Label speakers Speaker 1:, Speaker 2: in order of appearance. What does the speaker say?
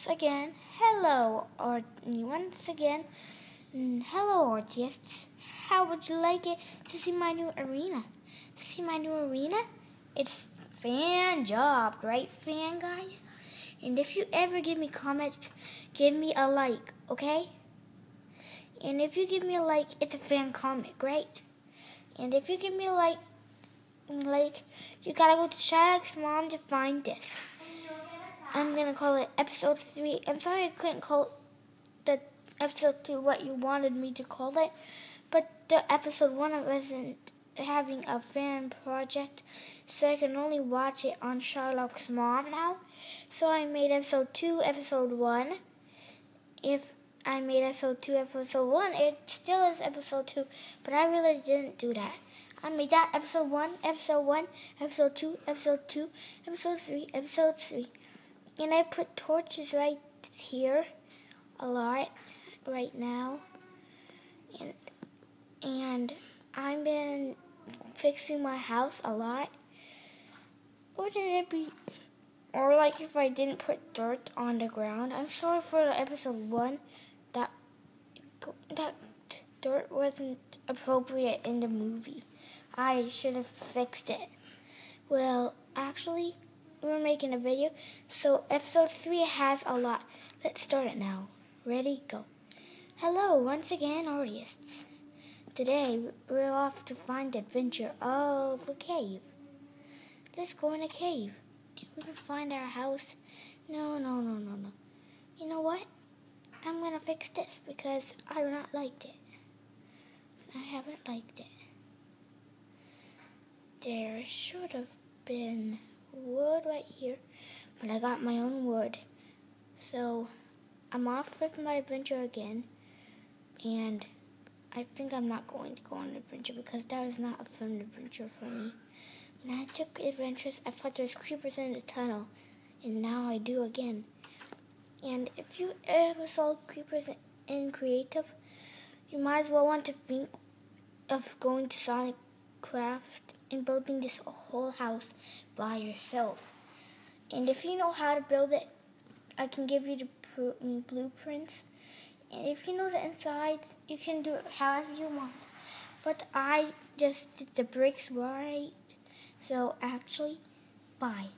Speaker 1: once again, hello, or once again, mm, hello, artists. How would you like it to see my new arena? See my new arena? It's fan job, right, fan guys? And if you ever give me comments, give me a like, okay? And if you give me a like, it's a fan comic, right? And if you give me a like, like you gotta go to Shylock's mom to find this. I'm gonna call it episode three. I'm sorry I couldn't call the episode two what you wanted me to call it, but the episode one wasn't having a fan project, so I can only watch it on Sherlock's mom now. So I made episode two, episode one. If I made episode two, episode one, it still is episode two, but I really didn't do that. I made that episode one, episode one, episode two, episode two, episode three, episode three. And I put torches right here a lot right now. And and I've been fixing my house a lot. Wouldn't it be or like if I didn't put dirt on the ground? I'm sorry for the episode one that that dirt wasn't appropriate in the movie. I should have fixed it. Well, actually, we're making a video. So episode 3 has a lot. Let's start it now. Ready? Go. Hello, once again, artists. Today, we're off to find the adventure of a cave. Let's go in a cave. We can find our house. No, no, no, no, no. You know what? I'm to fix this because I do not liked it. I haven't liked it. There should have been wood right here, but I got my own wood. So I'm off with my adventure again, and I think I'm not going to go on an adventure because that was not a fun adventure for me. When I took adventures, I thought there was creepers in the tunnel, and now I do again. And if you ever saw creepers in creative, you might as well want to think of going to Sonic Craft and building this whole house by yourself. And if you know how to build it, I can give you the mm, blueprints. And if you know the insides, you can do it however you want. But I just did the bricks right. So actually, bye.